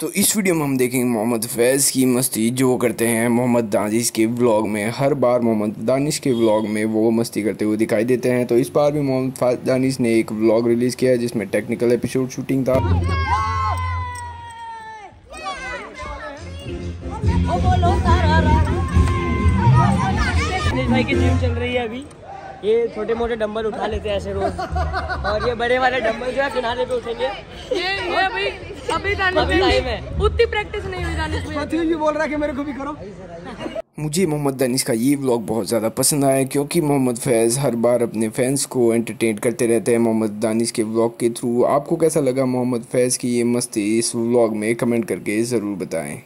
तो इस वीडियो में हम देखेंगे मोहम्मद फैज़ की मस्ती जो वो करते हैं मोहम्मद दानिश के व्लॉग में। हर बार मोहम्मद दानिश के व्लॉग में वो मस्ती करते हुए दिखाई देते हैं। तो इस बार भी मोहम्मद दानिश ने एक व्लॉग रिलीज़ किया है जिसमें टेक्निकल एपिसोड शूटिंग था। भाई की जिम चल रही है अभी। ये छोटे मोटे डंबल उठा लेते हैं ऐसे रोज। और ये बड़े वाले डंबल जो है फिनाले पे उठेंगे। ये ये अभी अभी अभी टाइम है। उतनी प्रैक्टिस नहीं हुई दानिश ये बोल रहा है कि मेरे को भी करो। मुझे मोहम्मद दानिश का ये व्लॉग बहुत ज़्यादा पसंद आया क्योंकि मोहम्मद फैज़ हर बार अपने फैंस को एंटरटेन करते रहते हैं मोहम्मद दानिश के व्लॉग के थ्रू आपको कैसा लगा मोहम्मद फैज़ की ये मस्ती? इस व्लॉग में कमेंट करके ज़रूर बताएँ।